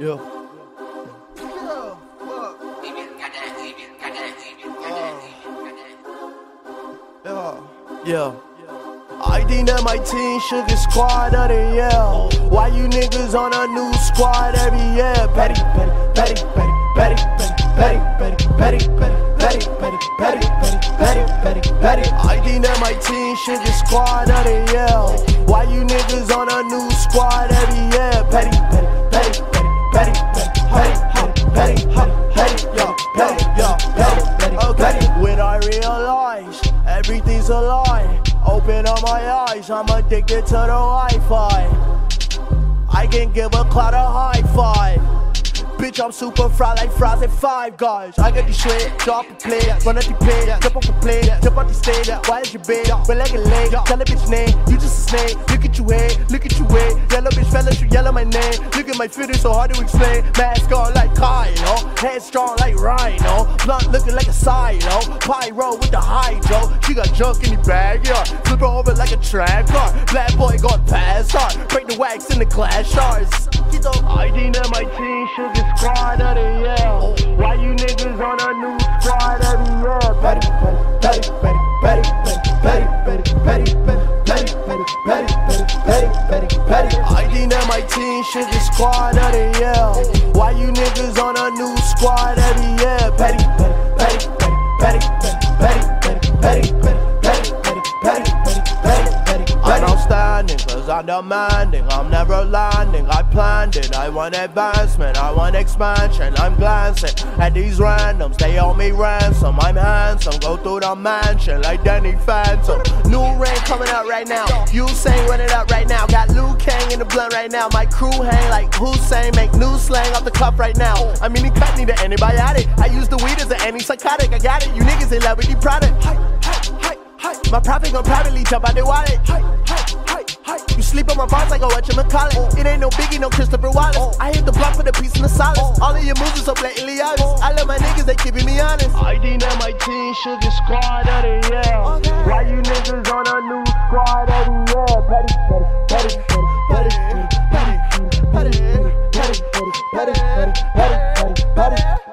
Yeah. Yeah. Yeah. ID that my team, sugar squad of the year. Why you niggas on a new squad every year? Petty, petty, petty, petty, petty, petty, petty, petty, petty, petty, petty, petty, petty, petty, petty. ID that my team, sugar squad of the year. Why you niggas on a new squad everything's a lie. Open up my eyes, I'm addicted to the Wi-Fi. I can give a cloud a high five. Bitch, I'm super fry like fries at five guys. I got the shit, drop a play, run at the play, jump off the plane, jump out the stage. Why is your bed? Well, like a leg, tell a bitch name. You just a snake. Look at you head, look at you way. Yellow bitch fellas, you yellow my name. Look at my it's so hard to explain. Mask on headstrong like Rhino, blunt looking like a silo. Pyro with the hydro, she got junk in the backyard. Flip her over like a trap car. Black boy got past hard, break the wax in the clash shards. That my team, sugar squad of I'm demanding, I'm never landing. I planned it, I want advancement, I want expansion. I'm glancing at these randoms, they owe me ransom. I'm handsome, go through the mansion like Danny Phantom. New rain coming out right now, you saying run it up right now. Got Liu Kang in the blunt right now, my crew hang like Hussein, make new slang off the cup right now. I mean, he cut need an antibiotic. I use the weed as an antipsychotic, I got it. You niggas in love with the product. My profit gon' privately jump out the wallet. Sleep on my bars like I watch a whatchamacallit. It ain't no biggie, no Christopher Wallace. I hit the block for the piece in the solace. All of your moves are so blatantly obvious. I love my niggas, they keeping me honest. ID that my team, should sugar squad of the year. Why you niggas on a new squad every year? Petty, petty, petty, petty, petty, petty, petty, petty, petty, petty, petty, petty, petty, petty, petty.